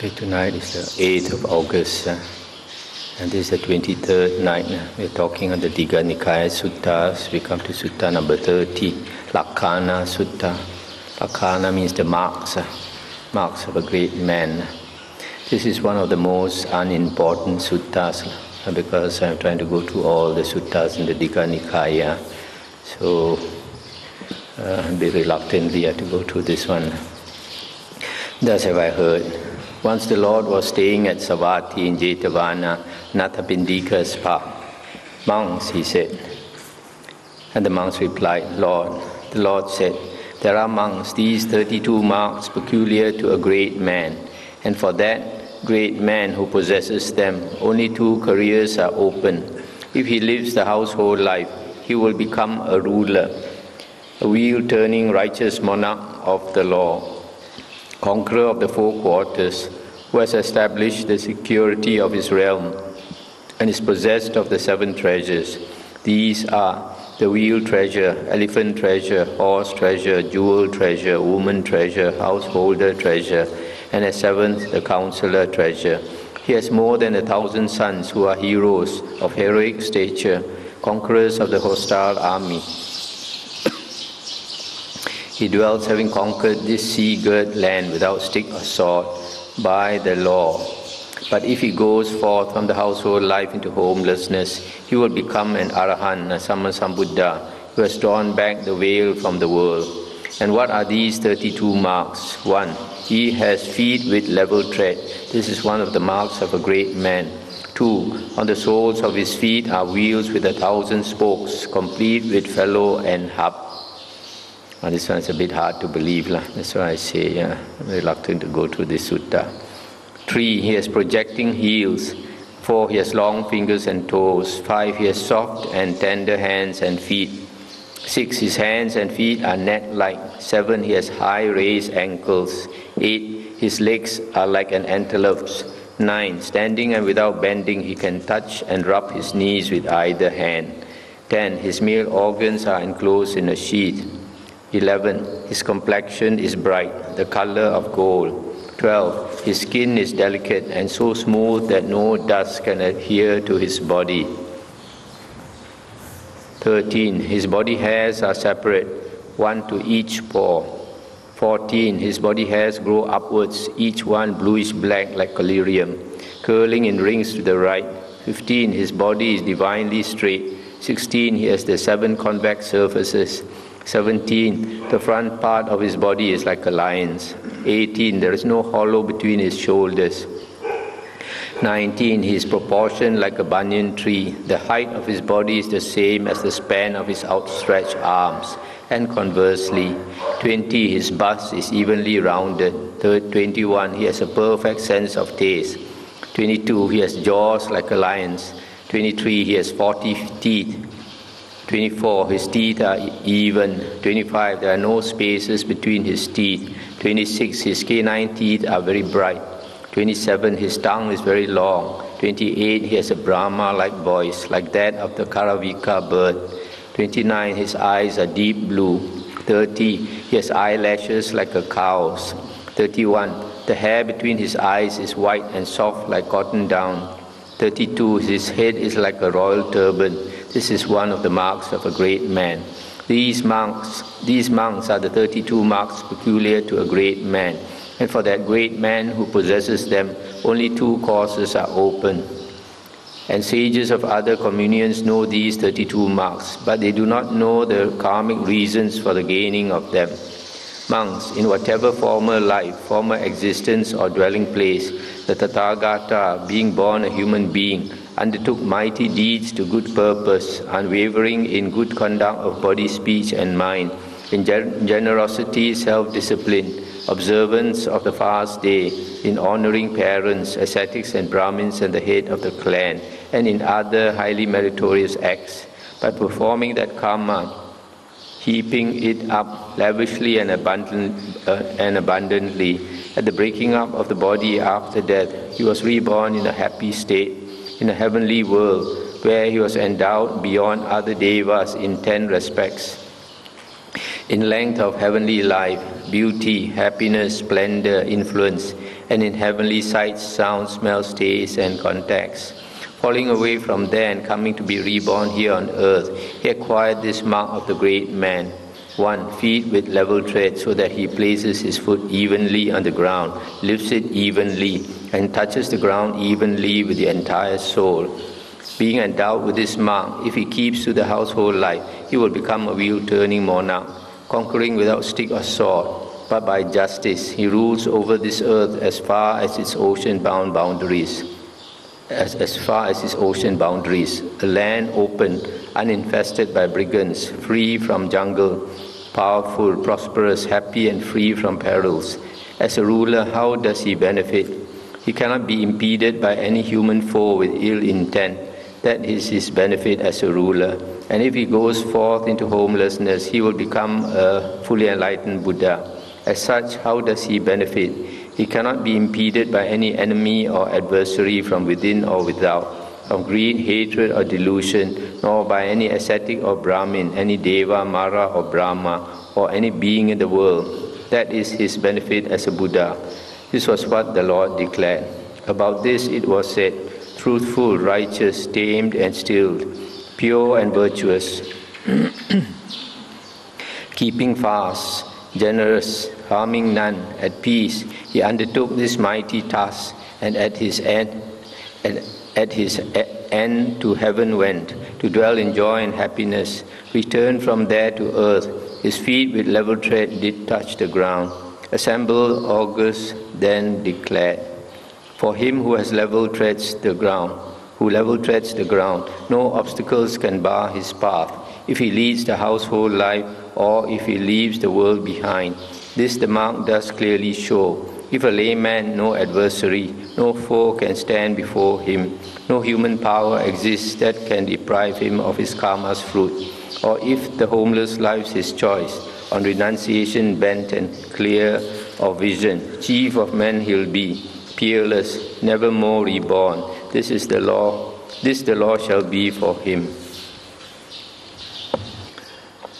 Tonight is the 8th of August, uh, and this is the 23rd night. Uh, we're talking on the Digha Nikaya Suttas. We come to Sutta number 30, Lakkhana Sutta. Lakkhana means the marks, uh, marks of a great man. This is one of the most unimportant suttas because I'm trying to go through all the suttas in the Digha Nikaya. So, uh, very reluctantly, I have to go through this one. Thus have I heard. Once the Lord was staying at Savatthi in Jetavana, Anathapindika's park. Monks, he said. And the monks replied, Lord, the Lord said, There are monks, these 32 marks peculiar to a great man, and for that great man who possesses them, only two careers are open. If he lives the household life, he will become a ruler, a wheel turning righteous monarch of the law conqueror of the four quarters, who has established the security of his realm and is possessed of the seven treasures. These are the wheel treasure, elephant treasure, horse treasure, jewel treasure, woman treasure, householder treasure, and a seventh, the counselor treasure. He has more than a thousand sons who are heroes of heroic stature, conquerors of the hostile army. He dwells having conquered this sea-girt land without stick or sword by the law. But if he goes forth from the household life into homelessness, he will become an arahant, a Sammasambuddha, who has drawn back the veil from the world. And what are these 32 marks? One, he has feet with level tread. This is one of the marks of a great man. Two, on the soles of his feet are wheels with a thousand spokes, complete with felloe and hub. Well, this one is a bit hard to believe. Lah. That's why I say yeah, I'm reluctant to go through this sutta. Three, he has projecting heels. Four, he has long fingers and toes. Five, he has soft and tender hands and feet. Six, his hands and feet are net-like. Seven, he has high raised ankles. Eight, his legs are like an antelope's. Nine, standing and without bending, he can touch and rub his knees with either hand. Ten, his male organs are enclosed in a sheath. 11. His complexion is bright, the color of gold. 12. His skin is delicate and so smooth that no dust can adhere to his body. 13. His body hairs are separate, one to each pore. 14. His body hairs grow upwards, each one bluish black like collyrium, curling in rings to the right. 15. His body is divinely straight. 16. He has the seven convex surfaces. 17. The front part of his body is like a lion's. 18. There is no hollow between his shoulders. 19. He is proportioned like a banyan tree. The height of his body is the same as the span of his outstretched arms. And conversely, 20. His bust is evenly rounded. 21. He has a perfect sense of taste. 22. He has jaws like a lion's. 23. He has 40 teeth. 24, his teeth are even. 25, there are no spaces between his teeth. 26, his canine teeth are very bright. 27, his tongue is very long. 28, he has a Brahma like voice, like that of the Karavika bird. 29, his eyes are deep blue. 30, he has eyelashes like a cow's. 31, the hair between his eyes is white and soft like cotton down. 32, his head is like a royal turban. This is one of the marks of a great man. These monks, these monks are the 32 marks peculiar to a great man. And for that great man who possesses them, only two courses are open. And sages of other communions know these 32 marks, but they do not know the karmic reasons for the gaining of them. Monks, in whatever former life, former existence, or dwelling place, the Tathagata, being born a human being, undertook mighty deeds to good purpose, unwavering in good conduct of body, speech, and mind, in generosity, self discipline, observance of the fast day, in honoring parents, ascetics, and Brahmins and the head of the clan, and in other highly meritorious acts. By performing that karma, heaping it up lavishly and, abundant, uh, and abundantly, at the breaking up of the body after death, he was reborn in a happy state in a heavenly world where he was endowed beyond other devas in ten respects. in length of heavenly life, beauty, happiness, splendor, influence, and in heavenly sights, sounds, smells, tastes, and contacts. Falling away from there and coming to be reborn here on earth, he acquired this mark of the great man. One, feet with level tread so that he places his foot evenly on the ground, lifts it evenly, and touches the ground evenly with the entire sole. Being endowed with this mark, if he keeps to the household life, he will become a wheel turning monarch conquering without stick or sword, but by justice. He rules over this earth as far as its ocean bound boundaries. As, as far as its ocean boundaries, a land open, uninfested by brigands, free from jungle, powerful, prosperous, happy, and free from perils. As a ruler, how does he benefit? He cannot be impeded by any human foe with ill intent. That is his benefit as a ruler. And if he goes forth into homelessness, he will become a fully enlightened Buddha. As such, how does he benefit? He cannot be impeded by any enemy or adversary from within or without, from greed, hatred, or delusion, nor by any ascetic or Brahmin, any Deva, Mara, or Brahma, or any being in the world. That is his benefit as a Buddha. This was what the Lord declared. About this it was said, truthful, righteous, tamed, and stilled pure and virtuous, keeping fast, generous, harming none, at peace, he undertook this mighty task, and at his end, and at his end to heaven went, to dwell in joy and happiness, returned from there to earth, his feet with level tread did touch the ground. Assembled augurs then declared, For him who has level treads the ground, who level treads the ground. No obstacles can bar his path. If he leads the household life or if he leaves the world behind, this the mark does clearly show. If a layman, no adversary, no foe can stand before him, no human power exists that can deprive him of his karma's fruit. Or if the homeless lives his choice, on renunciation bent and clear of vision, chief of men he'll be, peerless, never more reborn, this is the law. This the law shall be for him.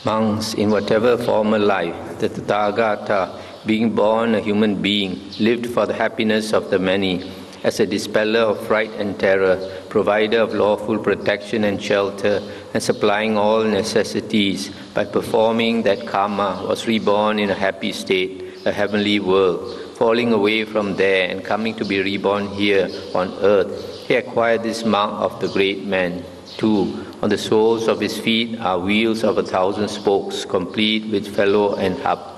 Monks, in whatever form former life, the Tathagata, being born a human being, lived for the happiness of the many, as a dispeller of fright and terror, provider of lawful protection and shelter, and supplying all necessities by performing that karma, was reborn in a happy state, a heavenly world, falling away from there and coming to be reborn here on earth he acquired this mark of the great man. Two, on the soles of his feet are wheels of a thousand spokes, complete with felloe and hub.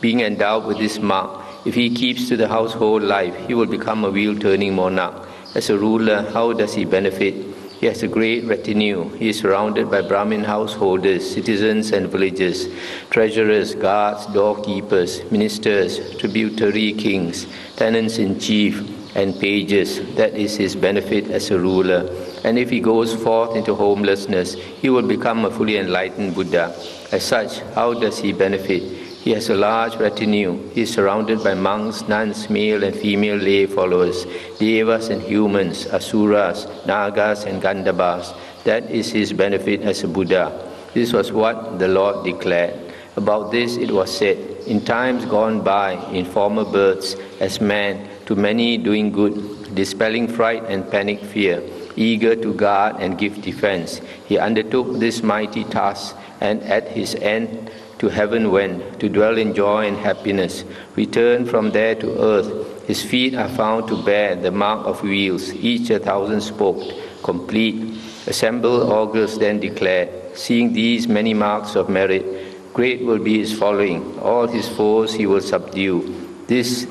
Being endowed with this mark, if he keeps to the household life, he will become a wheel turning monarch. As a ruler, how does he benefit? He has a great retinue. He is surrounded by Brahmin householders, citizens and villagers, treasurers, guards, doorkeepers, ministers, tributary kings, tenants in chief, and pages. That is his benefit as a ruler. And if he goes forth into homelessness, he will become a fully enlightened Buddha. As such, how does he benefit? He has a large retinue. He is surrounded by monks, nuns, male and female lay followers, devas and humans, asuras, nagas and gandhabbas. That is his benefit as a Buddha. This was what the Lord declared. About this it was said, In times gone by, in former births, as man, to many doing good, dispelling fright and panic fear, eager to guard and give defense. He undertook this mighty task, and at his end to heaven went, to dwell in joy and happiness. Returned from there to earth, his feet are found to bear the mark of wheels, each a thousand spoked, complete. Assembled augurs then declared, seeing these many marks of merit, great will be his following, all his foes he will subdue. This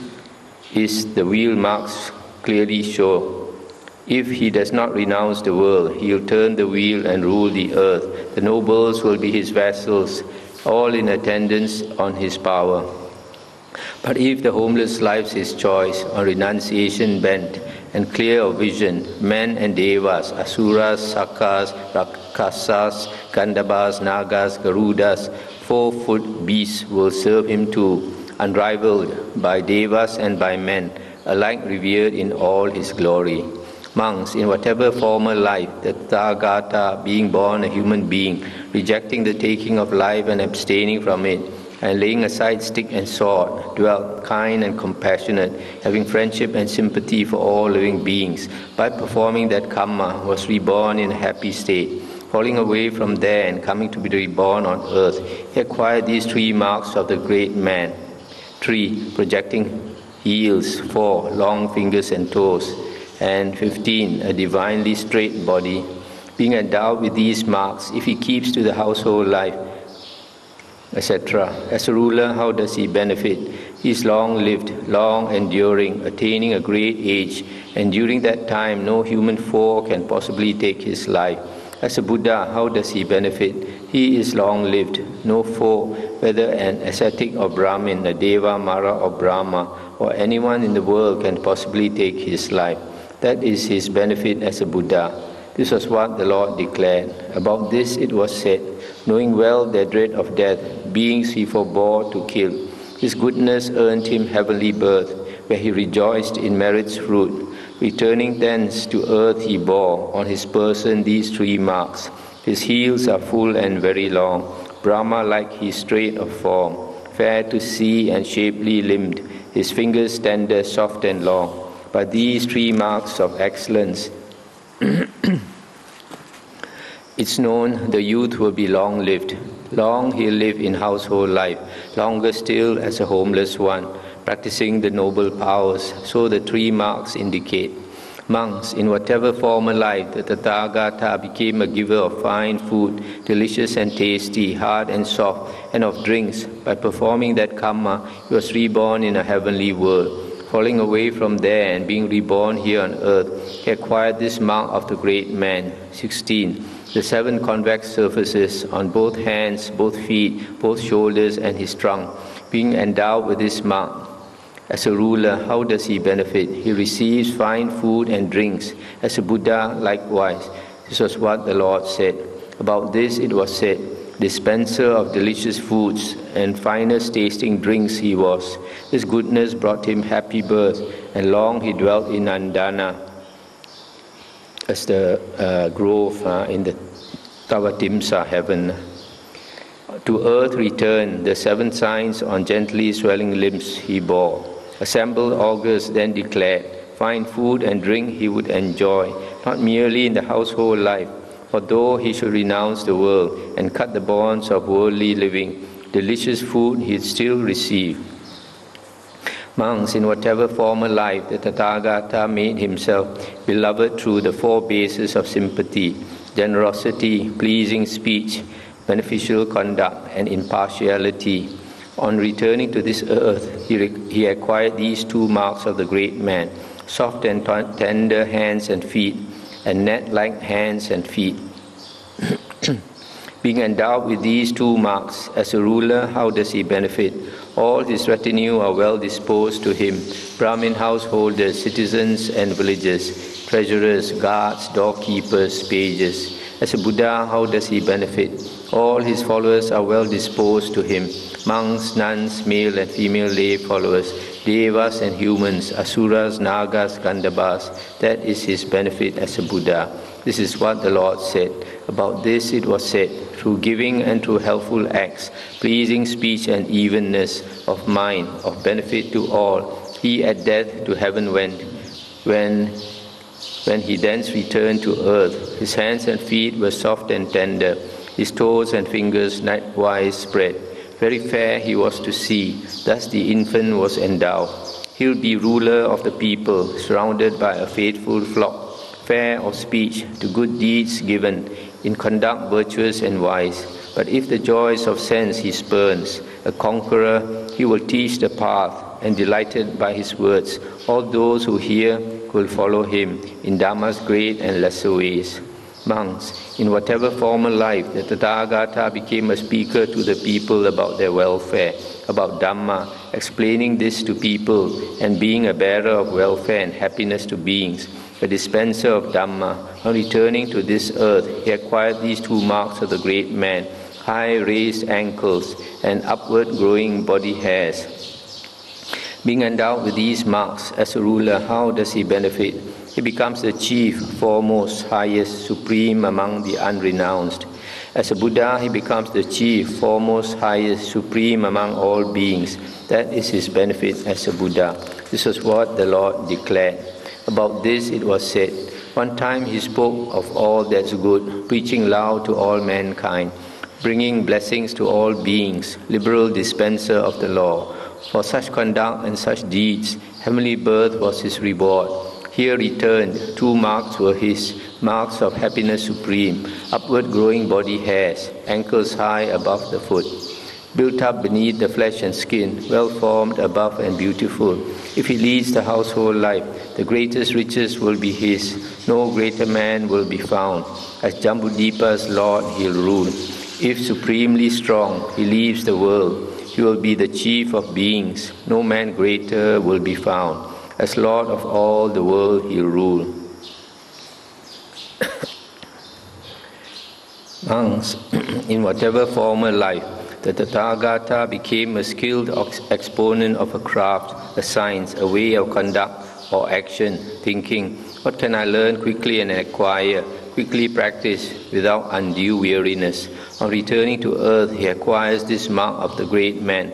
is the wheel marks clearly show. If he does not renounce the world, he'll turn the wheel and rule the earth. The nobles will be his vassals, all in attendance on his power. But if the homeless lives his choice, on renunciation bent, and clear of vision, men and devas, asuras, sakas, rakkhasas, gandhabbas, nagas, garudas, four-foot beasts will serve him too unrivaled by devas and by men, alike revered in all his glory. Monks, in whatever former life, the Tathagata, being born a human being, rejecting the taking of life and abstaining from it, and laying aside stick and sword, dwelt kind and compassionate, having friendship and sympathy for all living beings. By performing that karma, was reborn in a happy state. Falling away from there and coming to be reborn on earth, he acquired these three marks of the great man. Three, projecting heels, four, long fingers and toes, and 15, a divinely straight body. Being endowed with these marks, if he keeps to the household life, etc. As a ruler, how does he benefit? He is long lived, long enduring, attaining a great age, and during that time, no human foe can possibly take his life. As a Buddha, how does he benefit? He is long lived, no foe, whether an ascetic or Brahmin, a Deva, Mara, or Brahma, or anyone in the world can possibly take his life. That is his benefit as a Buddha. This was what the Lord declared. About this it was said, knowing well their dread of death, beings he forbore to kill. His goodness earned him heavenly birth, where he rejoiced in merit's fruit. Returning thence to earth he bore on his person these three marks. His heels are full and very long, Brahma like he straight of form, fair to see and shapely limbed, his fingers tender, soft and long. By these three marks of excellence, it's known the youth will be long lived. Long he'll live in household life, longer still as a homeless one, practicing the noble powers. So the three marks indicate. Monks, in whatever former life, the Tathagata became a giver of fine food, delicious and tasty, hard and soft, and of drinks. By performing that karma, he was reborn in a heavenly world. Falling away from there and being reborn here on earth, he acquired this mark of the great man. 16. The seven convex surfaces on both hands, both feet, both shoulders, and his trunk, being endowed with this mark, as a ruler, how does he benefit? He receives fine food and drinks. As a Buddha, likewise. This was what the Lord said. About this it was said, dispenser of delicious foods and finest tasting drinks he was. His goodness brought him happy birth, and long he dwelt in Nandana, as the uh, grove uh, in the Tavatimsa heaven. To earth returned the seven signs on gently swelling limbs he bore. Assembled augurs then declared, fine food and drink he would enjoy, not merely in the household life, for though he should renounce the world and cut the bonds of worldly living, delicious food he'd still receive. Monks, in whatever former life, the Tathagata made himself beloved through the four bases of sympathy, generosity, pleasing speech, beneficial conduct, and impartiality. On returning to this earth, he, he acquired these two marks of the great man soft and tender hands and feet, and net like hands and feet. Being endowed with these two marks, as a ruler, how does he benefit? All his retinue are well disposed to him Brahmin householders, citizens, and villagers, treasurers, guards, doorkeepers, pages. As a Buddha, how does he benefit? All his followers are well disposed to him monks, nuns, male and female lay followers, devas and humans, asuras, nagas, gandhabbas. That is his benefit as a Buddha. This is what the Lord said. About this it was said, through giving and through helpful acts, pleasing speech and evenness of mind, of benefit to all, he at death to heaven went. When when he thence returned to earth, his hands and feet were soft and tender, his toes and fingers nightwise spread. Very fair he was to see, thus the infant was endowed. He'll be ruler of the people, surrounded by a faithful flock, fair of speech, to good deeds given, in conduct virtuous and wise. But if the joys of sense he spurns, a conqueror, he will teach the path, and delighted by his words, all those who hear will follow him in Dhamma's great and lesser ways monks, in whatever former life, the Tathagata became a speaker to the people about their welfare, about Dhamma, explaining this to people and being a bearer of welfare and happiness to beings, a dispenser of Dhamma. On returning to this earth, he acquired these two marks of the great man high raised ankles and upward growing body hairs. Being endowed with these marks as a ruler, how does he benefit? He becomes the chief, foremost, highest, supreme among the unrenounced. As a Buddha, he becomes the chief, foremost, highest, supreme among all beings. That is his benefit as a Buddha. This was what the Lord declared. About this it was said, One time he spoke of all that's good, preaching loud to all mankind, bringing blessings to all beings, liberal dispenser of the law. For such conduct and such deeds, heavenly birth was his reward. Here returned, two marks were his marks of happiness supreme, upward growing body hairs, ankles high above the foot, built up beneath the flesh and skin, well formed above and beautiful. If he leads the household life, the greatest riches will be his, no greater man will be found. As Jambudipa's Lord, he'll rule. If supremely strong, he leaves the world, he will be the chief of beings, no man greater will be found. As Lord of all the world, he'll rule. Monks, in whatever former life, the Tathagata became a skilled exponent of a craft, a science, a way of conduct or action, thinking, what can I learn quickly and acquire, quickly practice without undue weariness? On returning to earth, he acquires this mark of the great man,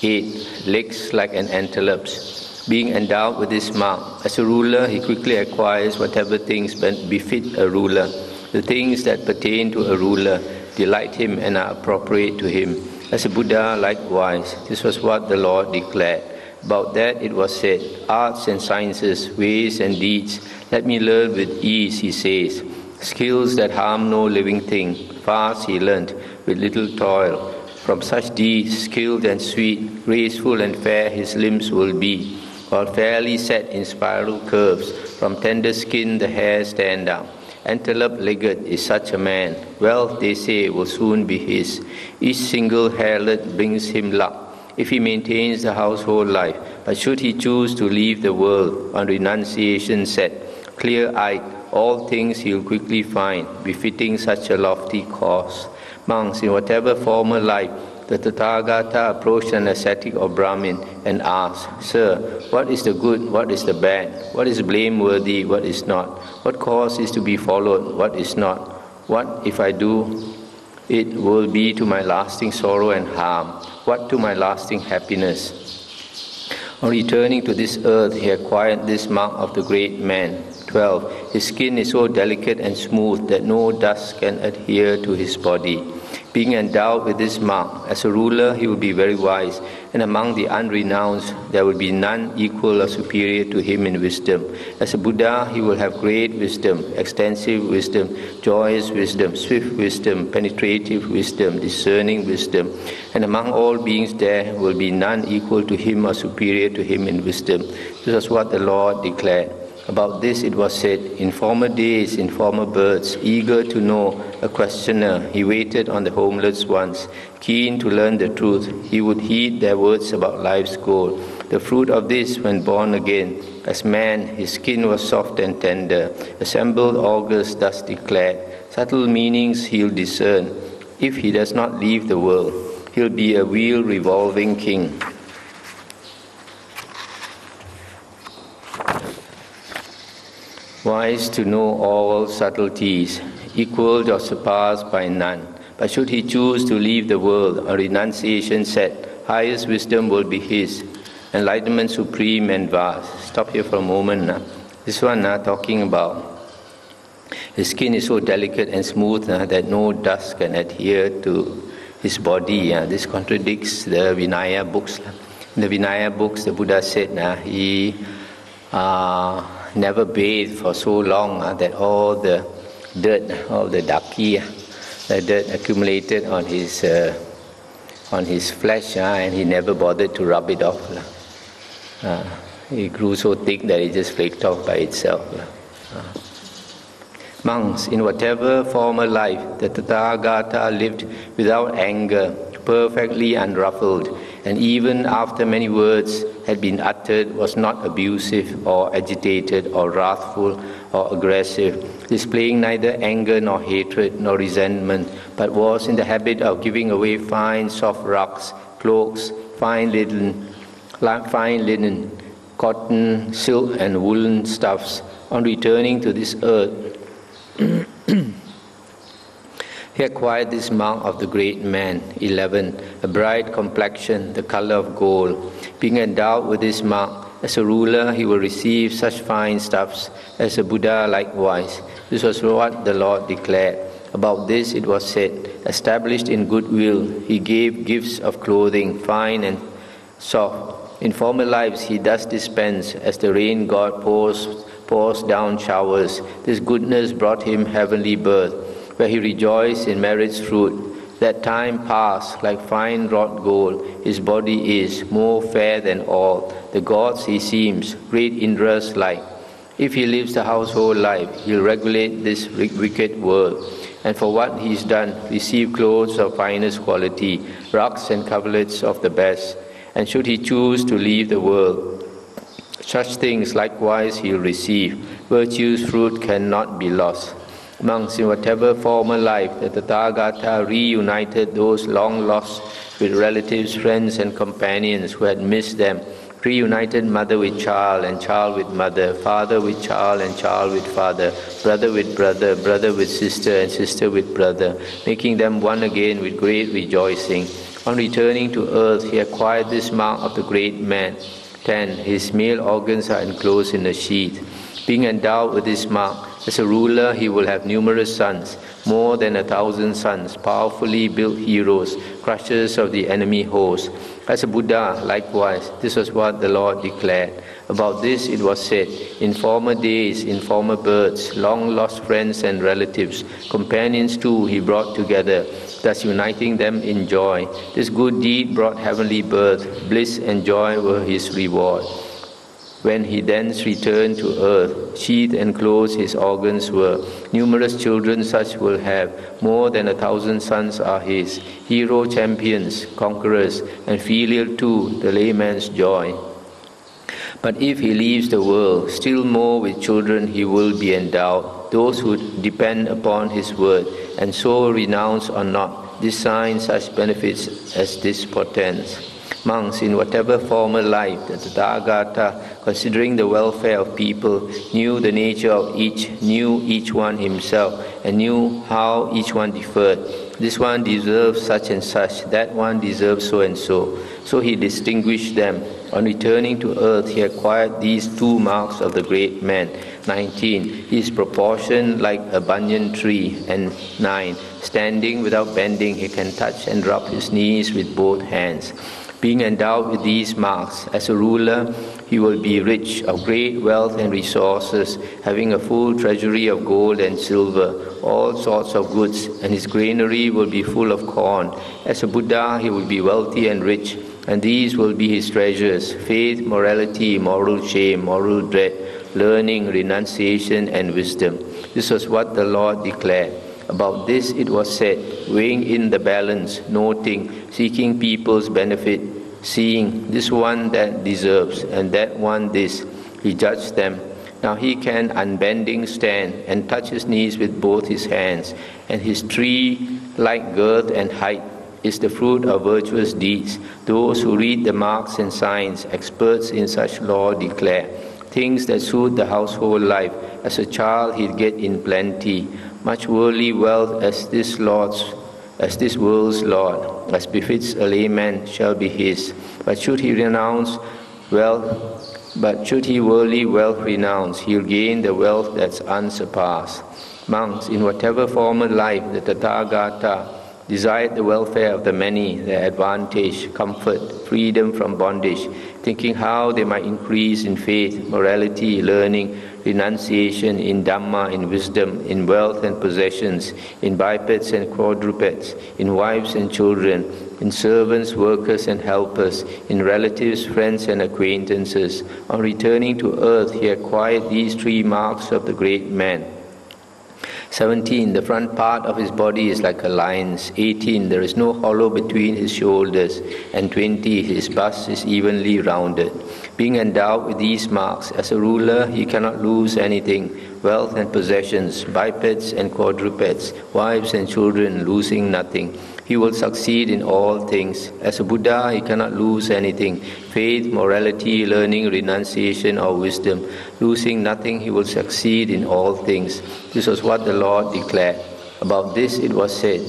eight legs like an antelope's being endowed with this mark. As a ruler, he quickly acquires whatever things befit a ruler. The things that pertain to a ruler delight him and are appropriate to him. As a Buddha, likewise, this was what the Lord declared. About that it was said, Arts and sciences, ways and deeds, let me learn with ease, he says. Skills that harm no living thing, fast he learnt, with little toil. From such deeds, skilled and sweet, graceful and fair his limbs will be while fairly set in spiral curves, from tender skin the hair stand up. Antelope legged is such a man, wealth they say will soon be his. Each single hairlet brings him luck if he maintains the household life. But should he choose to leave the world on renunciation set, clear eyed, all things he'll quickly find, befitting such a lofty cause. Monks, in whatever former life the Tathagata approached an ascetic or Brahmin and asked, Sir, what is the good, what is the bad, what is blameworthy, what is not, what course is to be followed, what is not, what if I do it will be to my lasting sorrow and harm, what to my lasting happiness. On returning to this earth, he acquired this mark of the great man. 12. His skin is so delicate and smooth that no dust can adhere to his body. Being endowed with this mark, as a ruler he will be very wise, and among the unrenounced there will be none equal or superior to him in wisdom. As a Buddha he will have great wisdom, extensive wisdom, joyous wisdom, swift wisdom, penetrative wisdom, discerning wisdom, and among all beings there will be none equal to him or superior to him in wisdom. This is what the Lord declared. About this it was said, In former days, in former births, eager to know, a questioner, he waited on the homeless ones, keen to learn the truth. He would heed their words about life's goal. The fruit of this, when born again, as man, his skin was soft and tender. Assembled augurs thus declared, subtle meanings he'll discern. If he does not leave the world, he'll be a wheel revolving king. Wise to know all subtleties, equaled or surpassed by none. But should he choose to leave the world, a renunciation set, highest wisdom will be his, enlightenment supreme and vast. Stop here for a moment now. This one now talking about his skin is so delicate and smooth uh, that no dust can adhere to his body. Uh, this contradicts the Vinaya books. In the Vinaya books, the Buddha said uh, he uh, never bathed for so long uh, that all the dirt, all the daki, uh, the dirt accumulated on his uh, on his flesh, and he never bothered to rub it off. It grew so thick that it just flaked off by itself. Monks, in whatever former life, the Tathagata lived without anger, perfectly unruffled, and even after many words had been uttered, was not abusive or agitated or wrathful or aggressive, displaying neither anger nor hatred nor resentment, but was in the habit of giving away fine soft rugs, cloaks, fine linen, fine linen, cotton, silk, and woolen stuffs on returning to this earth. He acquired this mark of the great man. 11. A bright complexion, the color of gold. Being endowed with this mark, as a ruler, he will receive such fine stuffs as a Buddha likewise. This was what the Lord declared. About this it was said, established in goodwill, he gave gifts of clothing, fine and soft. In former lives he thus dispensed as the rain god pours, pours down showers. This goodness brought him heavenly birth, where he rejoiced in merit's fruit. That time passed like fine wrought gold, his body is more fair than all. The gods he seems, great Indra's like. If he lives the household life, he'll regulate this wicked world. And for what he's done, receive clothes of finest quality, rugs and coverlets of the best. And should he choose to leave the world, such things likewise he'll receive. Virtue's fruit cannot be lost. Monks, in whatever former life, the Tathagata reunited those long lost with relatives, friends, and companions who had missed them, reunited mother with child and child with mother, father with child and child with father, brother with brother, brother with sister, and sister with brother, making them one again with great rejoicing. On returning to earth, he acquired this mark of the great man. 10. His male organs are enclosed in a sheath. Being endowed with this mark, as a ruler, he will have numerous sons, more than a thousand sons, powerfully built heroes, crushers of the enemy host. As a Buddha, likewise, this was what the Lord declared. About this it was said, In former days, in former births, long lost friends and relatives, companions too, he brought together, thus uniting them in joy. This good deed brought heavenly birth, bliss and joy were his reward. When he thence returned to earth, sheathed and closed his organs were. Numerous children such will have, more than a thousand sons are his. Hero champions, conquerors, and filial too, the layman's joy. But if he leaves the world, still more with children he will be endowed, those who depend upon his word, and so renounce or not, design such benefits as this portends monks in whatever former life the Tathagata, considering the welfare of people, knew the nature of each, knew each one himself, and knew how each one differed. This one deserves such and such, that one deserves so and so. So he distinguished them. On returning to earth, he acquired these two marks of the great man. 19. He is proportioned like a banyan tree. And 9. Standing without bending, he can touch and rub his knees with both hands. Being endowed with these marks, as a ruler, he will be rich of great wealth and resources, having a full treasury of gold and silver, all sorts of goods, and his granary will be full of corn. As a Buddha, he will be wealthy and rich, and these will be his treasures faith, morality, moral shame, moral dread, learning, renunciation, and wisdom. This was what the Lord declared. About this it was said, weighing in the balance, noting, seeking people's benefit, seeing this one that deserves and that one this, he judged them. Now he can unbending stand and touch his knees with both his hands, and his tree like girth and height is the fruit of virtuous deeds. Those who read the marks and signs, experts in such law declare, things that suit the household life. As a child he'd get in plenty, much worldly wealth as this Lord's, as this world's Lord, as befits a layman, shall be his. But should he renounce wealth, but should he worldly wealth renounce, he'll gain the wealth that's unsurpassed. Monks, in whatever former life the Tathagata desired the welfare of the many, their advantage, comfort, freedom from bondage, thinking how they might increase in faith, morality, learning, renunciation, in Dhamma, in wisdom, in wealth and possessions, in bipeds and quadrupeds, in wives and children, in servants, workers, and helpers, in relatives, friends, and acquaintances. On returning to earth, he acquired these three marks of the great man 17. The front part of his body is like a lion's. 18. There is no hollow between his shoulders. And 20. His bust is evenly rounded. Being endowed with these marks, as a ruler, he cannot lose anything wealth and possessions, bipeds and quadrupeds, wives and children, losing nothing. He will succeed in all things. As a Buddha, he cannot lose anything faith, morality, learning, renunciation, or wisdom. Losing nothing, he will succeed in all things. This was what the Lord declared. About this it was said,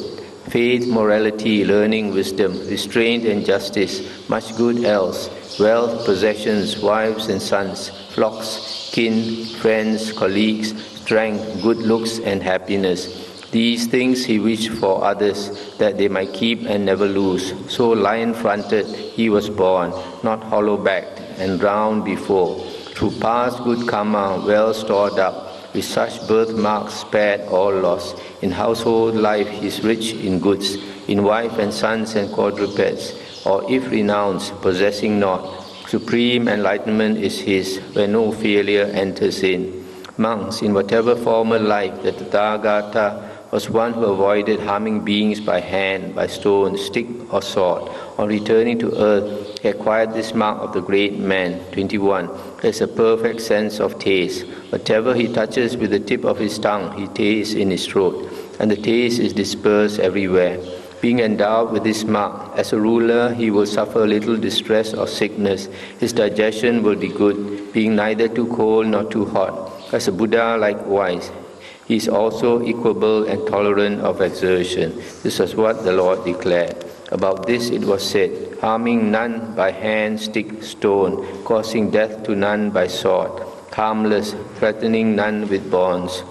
faith, morality, learning, wisdom, restraint and justice, much good else, wealth, possessions, wives and sons, flocks, kin, friends, colleagues, strength, good looks and happiness. These things he wished for others, that they might keep and never lose. So lion fronted he was born, not hollow backed and round before. Through past good karma, well stored up, with such birthmarks spared or lost. In household life he is rich in goods, in wife and sons and quadrupeds, or if renounced, possessing not. Supreme enlightenment is his, where no failure enters in. Monks, in whatever former life the Tathagata was one who avoided harming beings by hand, by stone, stick, or sword. On returning to earth, he acquired this mark of the great man. 21. Has a perfect sense of taste. Whatever he touches with the tip of his tongue, he tastes in his throat, and the taste is dispersed everywhere. Being endowed with this mark, as a ruler, he will suffer little distress or sickness. His digestion will be good, being neither too cold nor too hot. As a Buddha, likewise, he is also equable and tolerant of exertion. This is what the Lord declared. About this it was said, harming none by hand, stick, stone, causing death to none by sword, harmless, threatening none with bonds.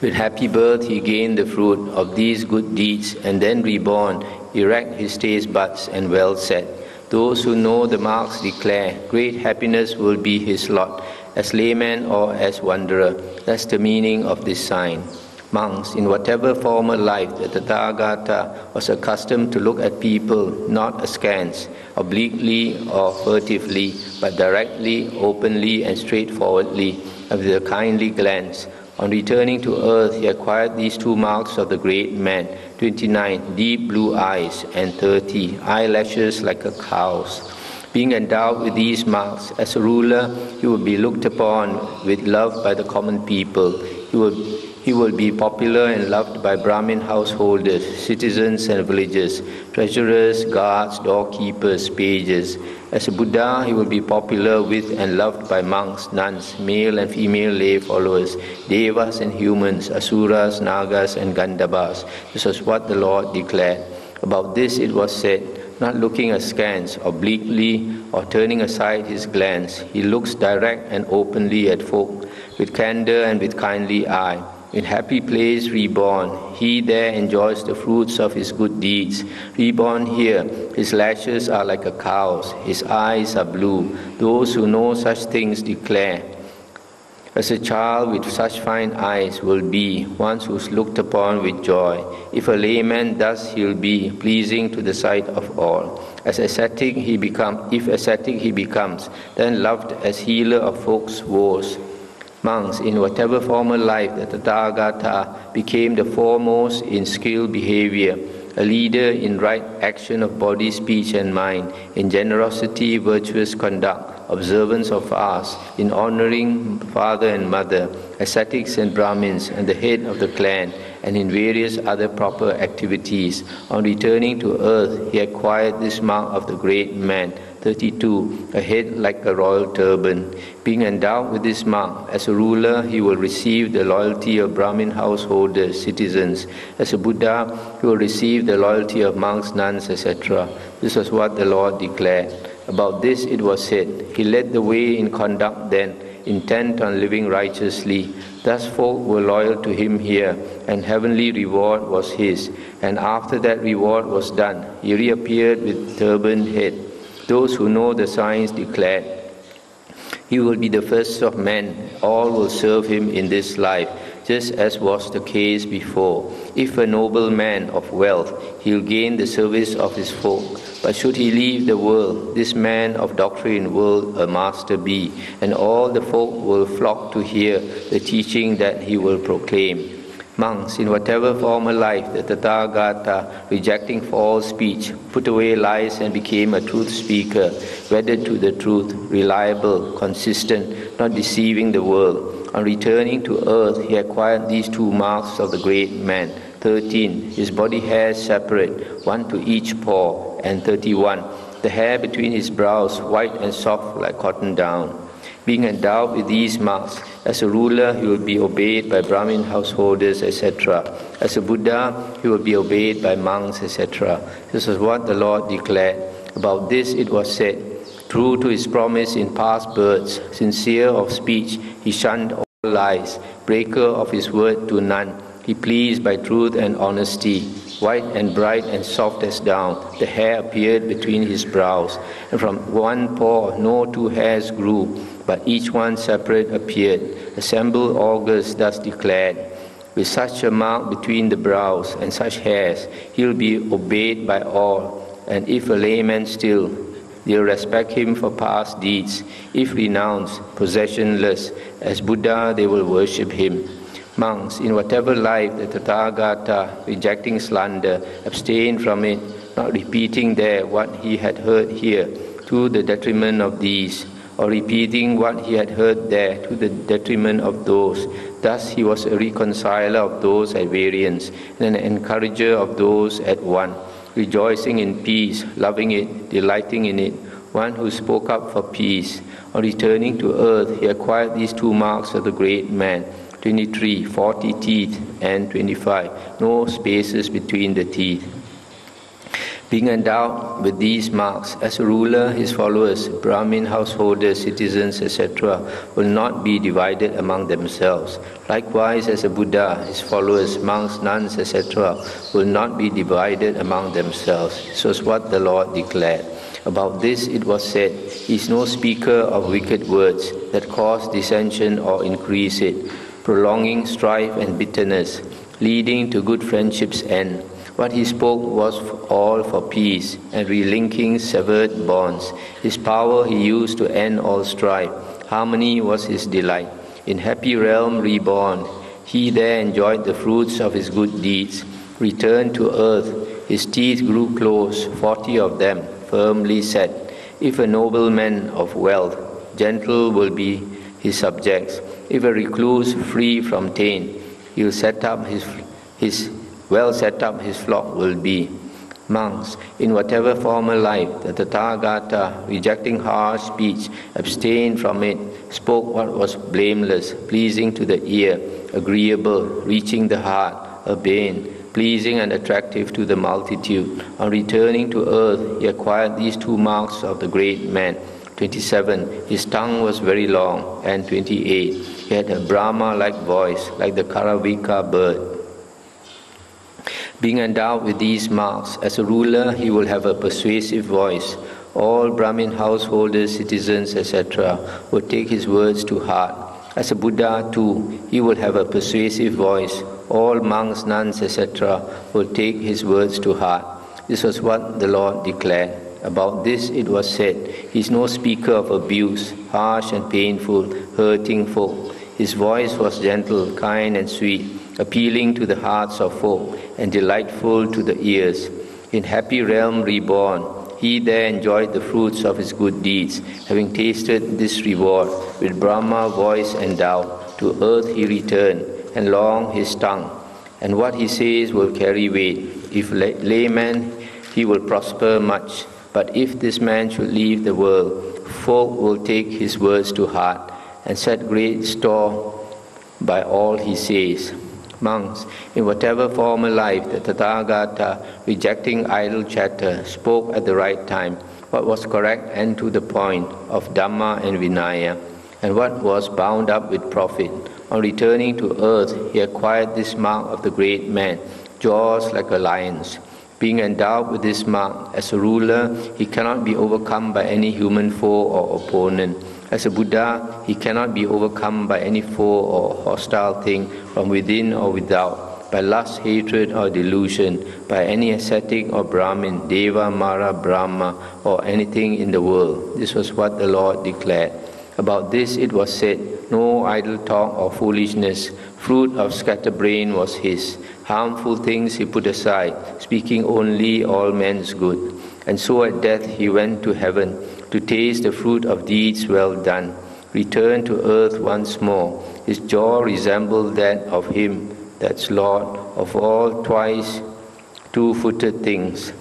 With happy birth he gained the fruit of these good deeds, and then reborn, erect his taste buds and well set. Those who know the marks declare, great happiness will be his lot as layman or as wanderer. That's the meaning of this sign. Monks, in whatever former life the Tathagata was accustomed to look at people not askance, obliquely or furtively, but directly, openly, and straightforwardly, with a kindly glance. On returning to earth, he acquired these two marks of the great man 29, deep blue eyes, and 30, eyelashes like a cow's. Being endowed with these marks, as a ruler, he will be looked upon with love by the common people. He will, he will be popular and loved by Brahmin householders, citizens and villagers, treasurers, guards, doorkeepers, pages. As a Buddha, he will be popular with and loved by monks, nuns, male and female lay followers, devas and humans, asuras, nagas, and gandhabbas. This was what the Lord declared. About this it was said, not looking askance, obliquely, or turning aside his glance. He looks direct and openly at folk, with candor and with kindly eye. In happy place reborn, he there enjoys the fruits of his good deeds. Reborn here, his lashes are like a cow's, his eyes are blue. Those who know such things declare, as a child with such fine eyes will be, one who's looked upon with joy. If a layman, thus he'll be pleasing to the sight of all. As ascetic he become, if ascetic he becomes, then loved as healer of folks' woes. Monks, in whatever former life the Tathagata became the foremost in skilled behavior, a leader in right action of body, speech, and mind, in generosity, virtuous conduct, observance of fast, in honoring father and mother, ascetics and Brahmins, and the head of the clan, and in various other proper activities. On returning to earth, he acquired this mark of the great man. 32. A head like a royal turban. Being endowed with this mark, as a ruler, he will receive the loyalty of Brahmin householders, citizens. As a Buddha, he will receive the loyalty of monks, nuns, etc. This was what the Lord declared. About this it was said, He led the way in conduct then, intent on living righteously. Thus folk were loyal to him here, and heavenly reward was his. And after that reward was done, he reappeared with turbaned head. Those who know the signs declared, He will be the first of men. All will serve him in this life just as was the case before. If a noble man of wealth, he'll gain the service of his folk. But should he leave the world, this man of doctrine will a master be, and all the folk will flock to hear the teaching that he will proclaim. Monks, in whatever form of life the Tathagata, rejecting false speech, put away lies and became a truth speaker, wedded to the truth, reliable, consistent, not deceiving the world on returning to earth, he acquired these two marks of the great man. 13. His body hairs separate, one to each pore. And 31. The hair between his brows white and soft like cotton down. Being endowed with these marks, as a ruler, he will be obeyed by Brahmin householders, etc. As a Buddha, he will be obeyed by monks, etc. This is what the Lord declared. About this it was said, True to his promise in past births, sincere of speech, he shunned all lies, breaker of his word to none. He pleased by truth and honesty. White and bright and soft as down, the hair appeared between his brows, and from one pore no two hairs grew, but each one separate appeared. Assembled augurs thus declared, with such a mark between the brows and such hairs, he'll be obeyed by all, and if a layman still, They'll respect him for past deeds. If renounced, possessionless, as Buddha, they will worship him. Monks, in whatever life the Tathagata, rejecting slander, abstain from it, not repeating there what he had heard here, to the detriment of these, or repeating what he had heard there to the detriment of those. Thus he was a reconciler of those at variance, and an encourager of those at one rejoicing in peace, loving it, delighting in it, one who spoke up for peace. On returning to earth, he acquired these two marks of the great man 23, 40 teeth, and 25, no spaces between the teeth. Being endowed with these marks, as a ruler, his followers, Brahmin householders, citizens, etc., will not be divided among themselves. Likewise, as a Buddha, his followers, monks, nuns, etc., will not be divided among themselves. This was what the Lord declared. About this it was said, He is no speaker of wicked words that cause dissension or increase it, prolonging strife and bitterness, leading to good friendship's end what he spoke was all for peace and relinking severed bonds. His power he used to end all strife. Harmony was his delight. In happy realm reborn, he there enjoyed the fruits of his good deeds. Returned to earth, his teeth grew close, forty of them, firmly set. If a nobleman of wealth, gentle will be his subjects. If a recluse free from taint, he'll set up his, his well set up his flock will be. Monks, in whatever former life, the Tathagata, rejecting harsh speech, abstained from it, spoke what was blameless, pleasing to the ear, agreeable, reaching the heart, urbane, pleasing and attractive to the multitude. On returning to earth, he acquired these two marks of the great man. 27. His tongue was very long. And 28. He had a Brahma like voice, like the Karavika bird. Being endowed with these marks, as a ruler, he will have a persuasive voice. All Brahmin householders, citizens, etc., will take his words to heart. As a Buddha, too, he will have a persuasive voice. All monks, nuns, etc., will take his words to heart. This was what the Lord declared. About this it was said, He is no speaker of abuse, harsh and painful, hurting folk. His voice was gentle, kind, and sweet appealing to the hearts of folk and delightful to the ears. In happy realm reborn, he there enjoyed the fruits of his good deeds, having tasted this reward, with Brahma voice endowed, to earth he returned, and long his tongue. And what he says will carry weight. If layman, he will prosper much. But if this man should leave the world, folk will take his words to heart and set great store by all he says monks, in whatever former life the Tathagata, rejecting idle chatter, spoke at the right time what was correct and to the point of Dhamma and Vinaya, and what was bound up with profit. On returning to earth, he acquired this mark of the great man, jaws like a lion's. Being endowed with this mark, as a ruler, he cannot be overcome by any human foe or opponent as a Buddha, he cannot be overcome by any foe or hostile thing from within or without, by lust, hatred, or delusion, by any ascetic or Brahmin, Deva, Mara, Brahma, or anything in the world. This was what the Lord declared. About this it was said, No idle talk or foolishness, fruit of scatterbrain was his. Harmful things he put aside, speaking only all men's good. And so at death he went to heaven to taste the fruit of deeds well done, return to earth once more. His jaw resembled that of him that's Lord of all twice two-footed things.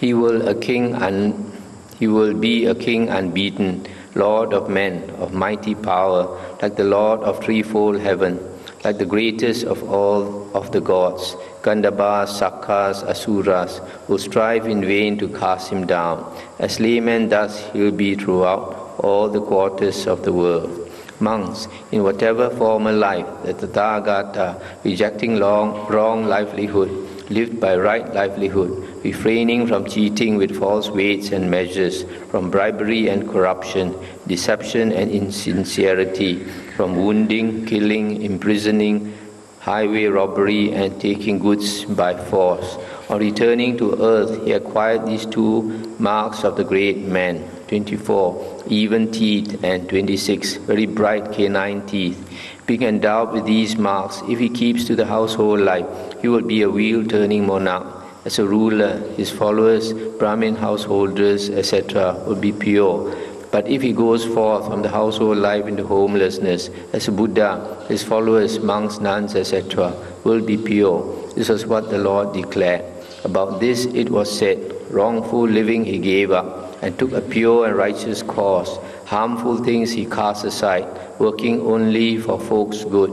He will a king un, he will be a king unbeaten, Lord of men, of mighty power, like the Lord of threefold heaven, like the greatest of all of the gods, Gandhabbas, Sakhas, Asuras, who strive in vain to cast him down. As layman thus he'll be throughout all the quarters of the world. Monks, in whatever former life, the Tathagata, rejecting long, wrong livelihood, lived by right livelihood, refraining from cheating with false weights and measures, from bribery and corruption, deception and insincerity, from wounding, killing, imprisoning, highway robbery, and taking goods by force. On returning to earth, he acquired these two marks of the great man 24, even teeth, and 26, very bright canine teeth. Being endowed with these marks, if he keeps to the household life, he will be a wheel turning monarch as a ruler, his followers, Brahmin householders, etc., will be pure. But if he goes forth from the household life into homelessness, as a Buddha, his followers, monks, nuns, etc., will be pure. This was what the Lord declared. About this it was said, wrongful living he gave up and took a pure and righteous course. Harmful things he cast aside, working only for folks' good.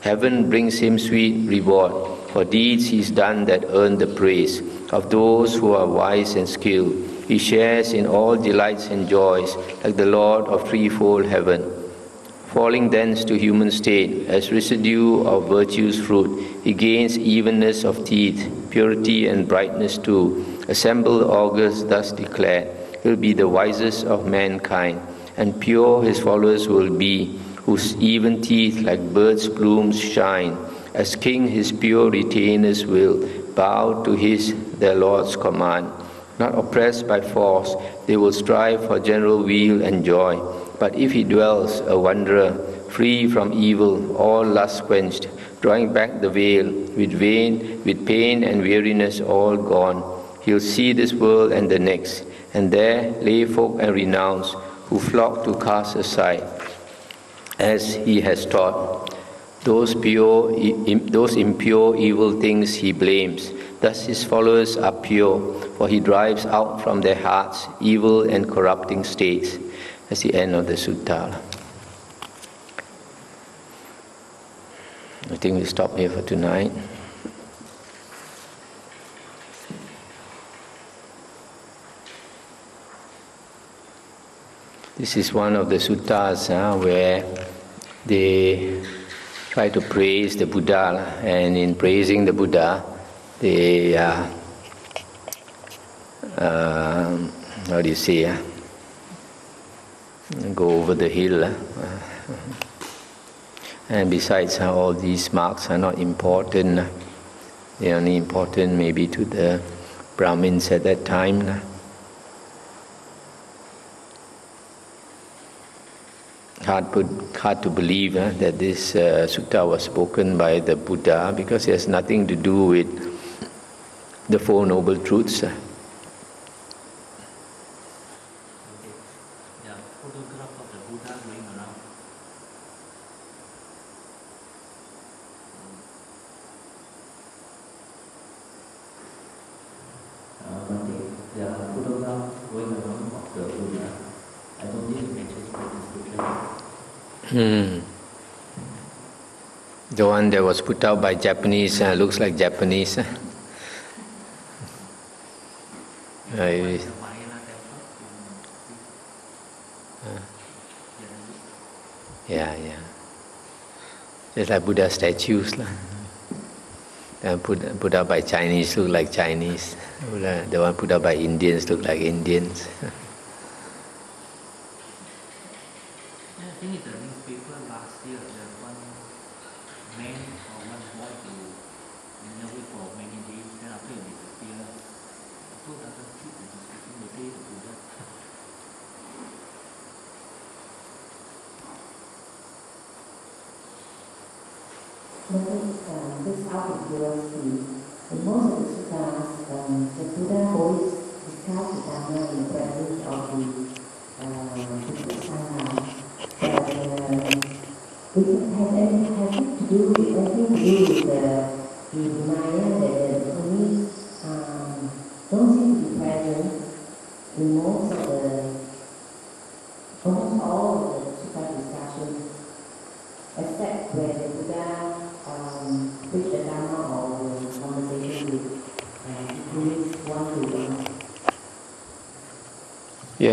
Heaven brings him sweet reward for deeds he's done that earn the praise of those who are wise and skilled. He shares in all delights and joys, like the Lord of threefold heaven. Falling thence to human state, as residue of virtue's fruit, he gains evenness of teeth, purity and brightness too. Assembled augurs thus declare, he'll be the wisest of mankind, and pure his followers will be, whose even teeth like birds' plumes shine as king, his pure retainers will bow to his, their Lord's command. Not oppressed by force, they will strive for general weal and joy. But if he dwells a wanderer, free from evil, all lust quenched, drawing back the veil, with vain, with pain and weariness all gone, he'll see this world and the next, and there lay folk and renounce, who flock to cast aside, as he has taught. Those, pure, those impure evil things he blames. Thus his followers are pure, for he drives out from their hearts evil and corrupting states. That's the end of the sutta. I think we stop here for tonight. This is one of the suttas uh, where they try to praise the Buddha, and in praising the Buddha, they uh, uh, how do you say? Uh, go over the hill. Uh, and besides, uh, all these marks are not important. They are only important maybe to the Brahmins at that time. Hard, put, hard to believe uh, that this uh, sutta was spoken by the Buddha because it has nothing to do with the Four Noble Truths. Uh. Hmm. The one that was put out by Japanese uh, looks like Japanese. Uh, yeah, yeah. Just like Buddha statues. Lah. put, put out by Chinese look like Chinese. The one put out by Indians look like Indians.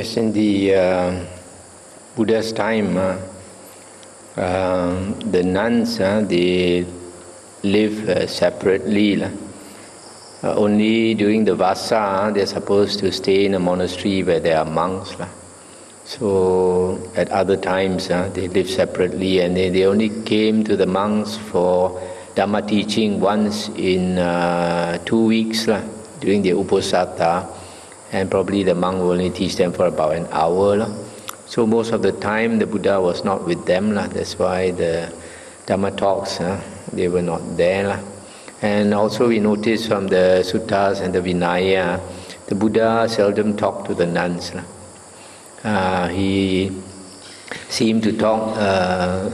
Yes, in the uh, Buddha's time, uh, um, the nuns uh, they live uh, separately. Uh, only during the Vasa, they're supposed to stay in a monastery where there are monks. So at other times, uh, they live separately and they, they only came to the monks for Dhamma teaching once in uh, two weeks during the Uposatha. And probably the monk will only teach them for about an hour. lah. So most of the time, the Buddha was not with them. lah. That's why the Dhamma talks, they were not there. lah. And also we notice from the suttas and the Vinaya, the Buddha seldom talked to the nuns. lah. Uh, he seemed to talk uh,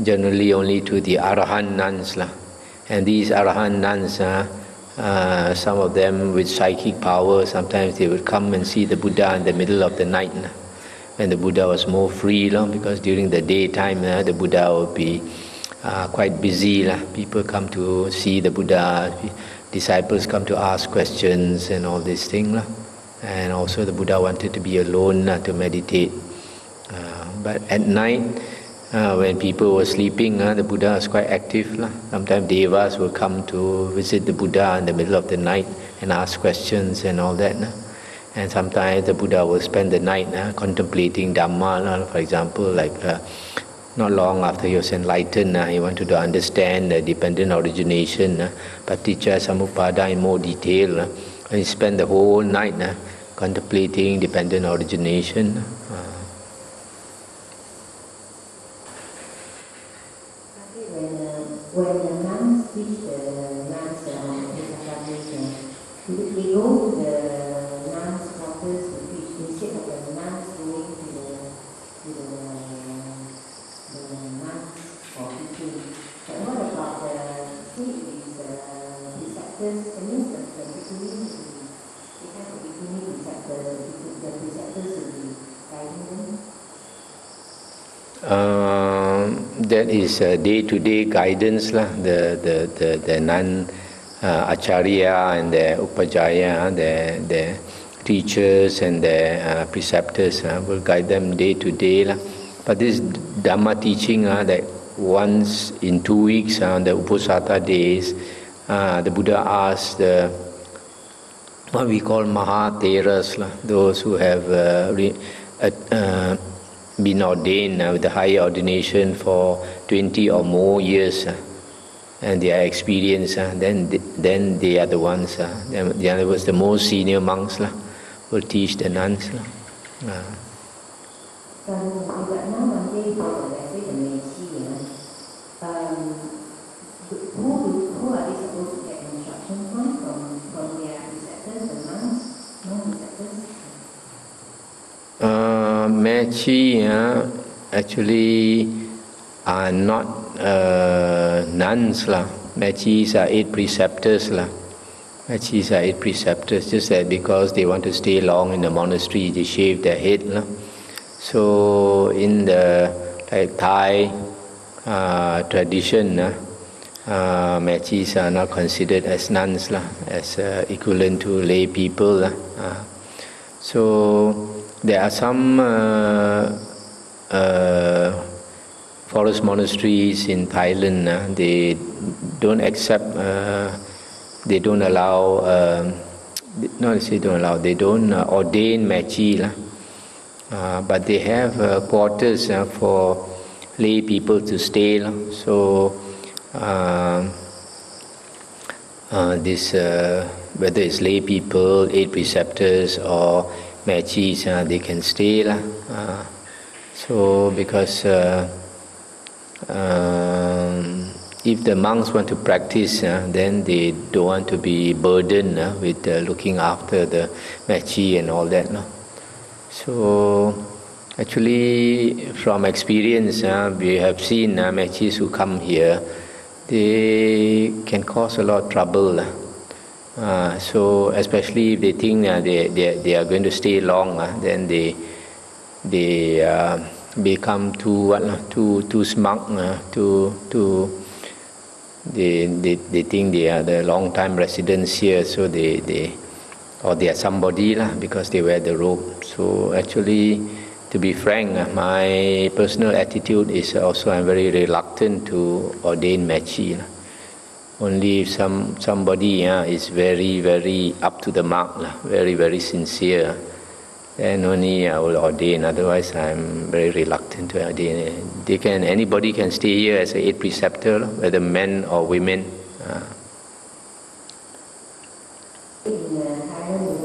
generally only to the Arahant nuns. lah. And these Arahant nuns, uh, uh, some of them with psychic power, sometimes they would come and see the Buddha in the middle of the night. When the Buddha was more free, lah, because during the daytime the Buddha would be uh, quite busy. lah. People come to see the Buddha, disciples come to ask questions and all these things. And also the Buddha wanted to be alone to meditate. Uh, but at night, uh, when people were sleeping, uh, the Buddha was quite active. Sometimes devas will come to visit the Buddha in the middle of the night and ask questions and all that. And sometimes the Buddha will spend the night contemplating Dhamma. For example, like uh, not long after he was enlightened, he wanted to understand the dependent origination, uh, paticca samuppada in more detail. And he spent the whole night contemplating dependent origination. Uh, Actually, when, uh, when the nuns teach the nuns uh, this accommodation, they, they go to the nuns' quarters to teach instead of the nuns going to the to the, the nuns for teaching. But what about the say these uh, preceptors? That means the, the bhikkhunis, they have a bhikkhuni preceptors, the, bhikkhu- the preceptors will be guiding them. Um, that is uh, day-to-day guidance lah. The the the the non uh, acharya and the upajjhaya, the the teachers and the uh, preceptors uh, will guide them day to day lah. But this dhamma teaching uh, that once in two weeks uh, on the uposatha days, uh, the Buddha asked the what we call Mahatheras, lah, those who have uh, re, uh, uh, been ordained uh, with the higher ordination for 20 or more years, uh, and they are experienced, uh, then, th- then they are the ones, uh, in other words, the most senior monks lah, will teach the nuns. lah. Uh, So, but now one day for the, let's say the Mechi, uh, um, who, are they supposed to get instruction from? From, from their preceptors, the nuns, non-preceptors? Uh, Mechi uh, actually are not uh, nuns lah. Mechis are eight preceptors lah. Mechis are eight preceptors. Just that because they want to stay long in the monastery, they shave their head lah. So in the like Thai uh, tradition, uh, Mechis are not considered as nuns lah, as uh, equivalent to lay people lah. Uh, so there are some uh, uh, forest monasteries in Thailand. Uh, they don't accept. Uh, they don't allow. Um, not don't allow. They don't uh, ordain machi lah. Uh, but they have uh, quarters uh, for lay people to stay. So. Uh, uh, this uh, whether it's lay people, eight preceptors, or machis, uh, they can stay. Uh, so because uh, um, if the monks want to practice, uh, then they don't want to be burdened uh, with uh, looking after the machi and all that. No? So actually, from experience, uh, we have seen uh, who come here they can cause a lot of trouble. Uh, so especially if they think uh, they, they, they are going to stay long, uh, then they, they uh, become too what too too smug, uh, too too. They, they they think they are the long time residents here, so they they or they are somebody lah because they wear the robe. So actually, to be frank, uh, my personal attitude is also I'm very reluctant to ordain machi. Lah. Only if some somebody uh, is very very up to the mark, lah, very very sincere then only I will ordain. Otherwise, I'm very reluctant to ordain. They can anybody can stay here as a eight preceptor, whether men or women. Uh. In uh, Thailand,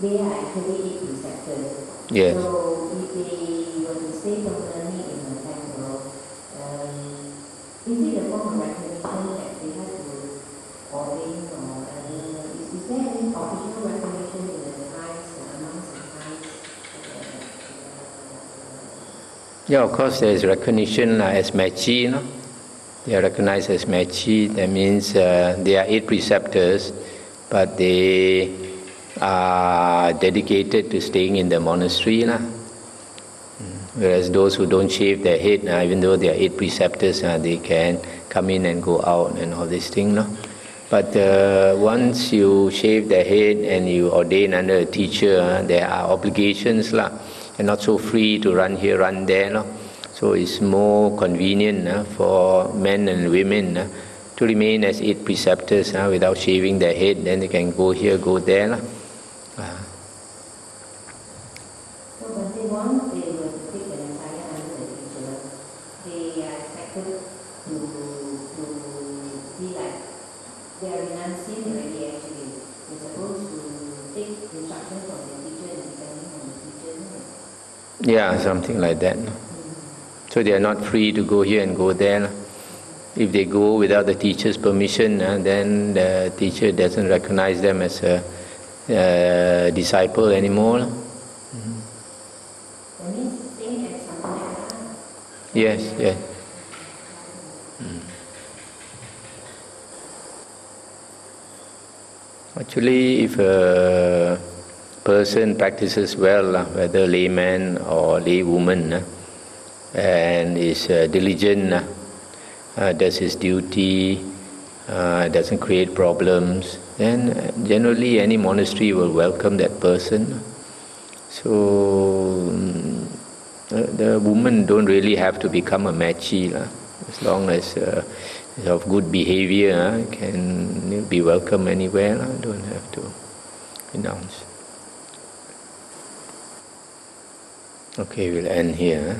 they are actually eight preceptors. Yes. So if they were to stay permanently in the temple, um, is it a form of recognition that they have to ordain or uh, is, is there any official recognition in the Yeah, of course, there is recognition uh, as Machi. You know? They are recognized as Machi. That means uh, they are eight preceptors, but they are dedicated to staying in the monastery. You know? Whereas those who don't shave their head, uh, even though they are eight preceptors, uh, they can come in and go out and all these things. No? But uh, once you shave the head and you ordain under a teacher, there are obligations. Lah and not so free to run here, run there. No? So it's more convenient uh, for men and women uh, to remain as eight preceptors without shaving their head. Then they can go here, go there. No? Uh. So when they want, they will take the entire under the teacher. They are expected to, to be like, they are renunciant already actually. They're supposed to take instruction from the teacher and depending on the teacher. Yeah, something like that. So they are not free to go here and go there. If they go without the teacher's permission, uh, then the teacher doesn't recognize them as a uh, disciple anymore. Yes, yes. Mm. Actually, if a person practices well, uh, whether layman or laywoman, uh, and is uh, diligent, does his duty, doesn't create problems, then generally any monastery will welcome that person. So um, the woman don't really have to become a machi, as long as of good behavior can be welcome anywhere. Don't have to announce. Okay, we'll end here.